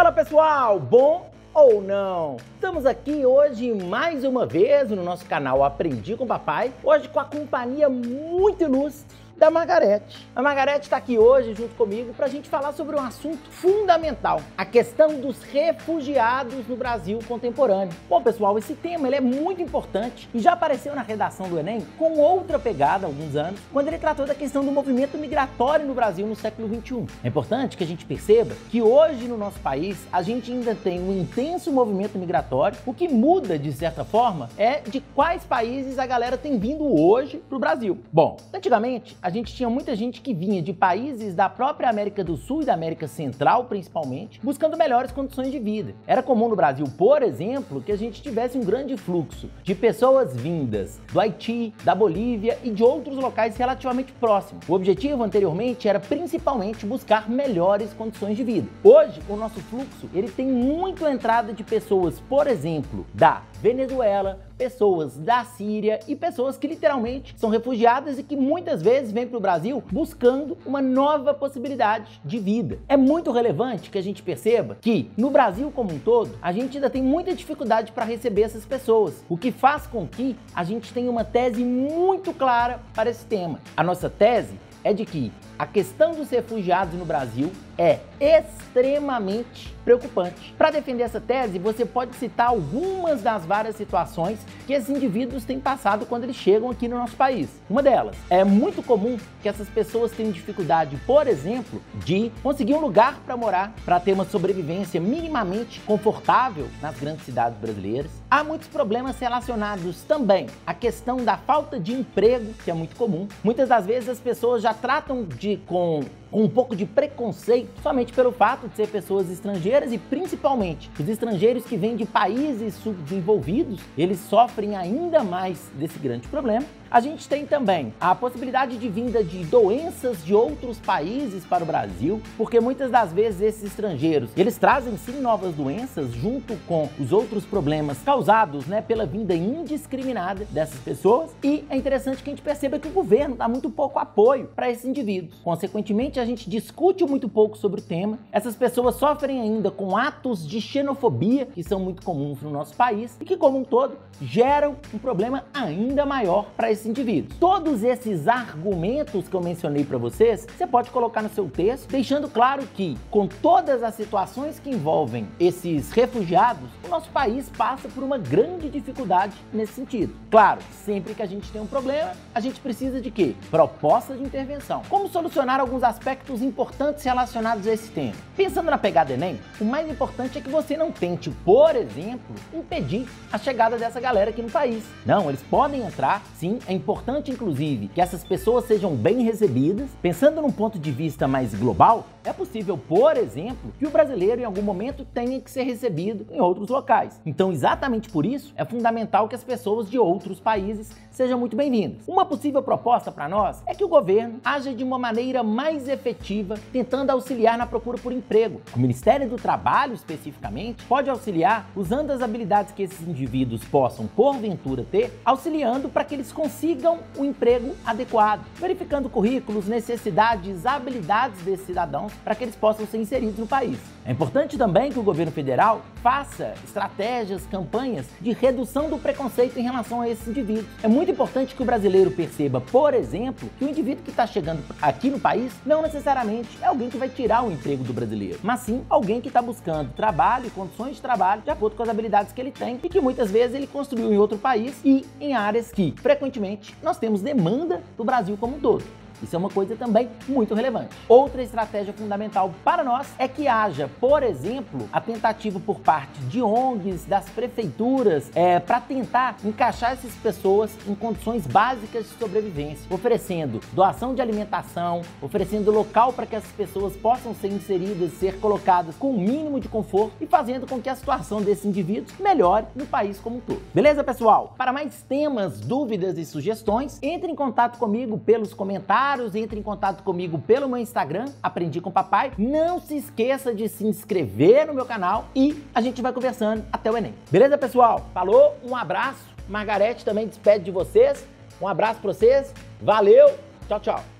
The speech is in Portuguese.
Fala pessoal, bom ou não? Estamos aqui hoje mais uma vez no nosso canal Aprendi com Papai, hoje com a companhia muito ilustre da Margarete. A Margarete está aqui hoje junto comigo para a gente falar sobre um assunto fundamental, a questão dos refugiados no Brasil contemporâneo. Bom, pessoal, esse tema ele é muito importante e já apareceu na redação do Enem com outra pegada há alguns anos, quando ele tratou da questão do movimento migratório no Brasil no século XXI. É importante que a gente perceba que hoje no nosso país a gente ainda tem um intenso movimento migratório, o que muda de certa forma é de quais países a galera tem vindo hoje para o Brasil. Bom, antigamente a a gente tinha muita gente que vinha de países da própria América do Sul e da América Central, principalmente, buscando melhores condições de vida. Era comum no Brasil, por exemplo, que a gente tivesse um grande fluxo de pessoas vindas do Haiti, da Bolívia e de outros locais relativamente próximos. O objetivo anteriormente era principalmente buscar melhores condições de vida. Hoje, o nosso fluxo ele tem muito entrada de pessoas, por exemplo, da Venezuela, pessoas da Síria e pessoas que literalmente são refugiadas e que muitas vezes vêm para o Brasil buscando uma nova possibilidade de vida. É muito relevante que a gente perceba que no Brasil como um todo, a gente ainda tem muita dificuldade para receber essas pessoas, o que faz com que a gente tenha uma tese muito clara para esse tema. A nossa tese é de que a questão dos refugiados no Brasil é extremamente preocupante. Para defender essa tese, você pode citar algumas das várias situações que esses indivíduos têm passado quando eles chegam aqui no nosso país. Uma delas, é muito comum que essas pessoas tenham dificuldade, por exemplo, de conseguir um lugar para morar, para ter uma sobrevivência minimamente confortável nas grandes cidades brasileiras. Há muitos problemas relacionados também à questão da falta de emprego, que é muito comum. Muitas das vezes as pessoas já tratam de com um pouco de preconceito somente pelo fato de ser pessoas estrangeiras e principalmente os estrangeiros que vêm de países subdesenvolvidos, eles sofrem ainda mais desse grande problema. A gente tem também a possibilidade de vinda de doenças de outros países para o Brasil, porque muitas das vezes esses estrangeiros, eles trazem sim novas doenças junto com os outros problemas causados, né, pela vinda indiscriminada dessas pessoas. E é interessante que a gente perceba que o governo dá muito pouco apoio para esses indivíduos. Consequentemente, a gente discute muito pouco sobre o tema. Essas pessoas sofrem ainda com atos de xenofobia que são muito comuns no nosso país e que, como um todo, geram um problema ainda maior para esses indivíduos. Todos esses argumentos que eu mencionei para vocês, você pode colocar no seu texto, deixando claro que, com todas as situações que envolvem esses refugiados, o nosso país passa por uma grande dificuldade nesse sentido. Claro, sempre que a gente tem um problema, a gente precisa de quê? Proposta de intervenção. Como solucionar alguns aspectos importantes relacionados a esse tema. Pensando na pegada Enem, o mais importante é que você não tente, por exemplo, impedir a chegada dessa galera aqui no país. Não, eles podem entrar, sim, é importante inclusive que essas pessoas sejam bem recebidas. Pensando num ponto de vista mais global, é possível, por exemplo, que o brasileiro em algum momento tenha que ser recebido em outros locais. Então, exatamente por isso, é fundamental que as pessoas de outros países sejam muito bem-vindas. Uma possível proposta para nós é que o governo haja de uma maneira mais efetiva, tentando auxiliar na procura por emprego. O Ministério do Trabalho, especificamente, pode auxiliar usando as habilidades que esses indivíduos possam, porventura, ter, auxiliando para que eles consigam o um emprego adequado, verificando currículos, necessidades, habilidades desses cidadãos para que eles possam ser inseridos no país. É importante também que o governo federal faça estratégias, campanhas de redução do preconceito em relação a esses indivíduos. É muito importante que o brasileiro perceba, por exemplo, que o indivíduo que está chegando aqui no país não necessariamente é alguém que vai tirar o emprego do brasileiro, mas sim alguém que está buscando trabalho e condições de trabalho de acordo com as habilidades que ele tem e que muitas vezes ele construiu em outro país e em áreas que frequentemente nós temos demanda do Brasil como um todo. Isso é uma coisa também muito relevante. Outra estratégia fundamental para nós é que haja, por exemplo, a tentativa por parte de ONGs, das prefeituras, é, para tentar encaixar essas pessoas em condições básicas de sobrevivência, oferecendo doação de alimentação, oferecendo local para que essas pessoas possam ser inseridas, ser colocadas com o um mínimo de conforto e fazendo com que a situação desses indivíduos melhore no país como um todo. Beleza, pessoal? Para mais temas, dúvidas e sugestões, entre em contato comigo pelos comentários entre em contato comigo pelo meu Instagram, Aprendi com Papai. Não se esqueça de se inscrever no meu canal e a gente vai conversando até o Enem. Beleza, pessoal? Falou, um abraço. Margarete também despede de vocês. Um abraço para vocês. Valeu. Tchau, tchau.